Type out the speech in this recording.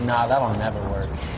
Nah, that'll never work.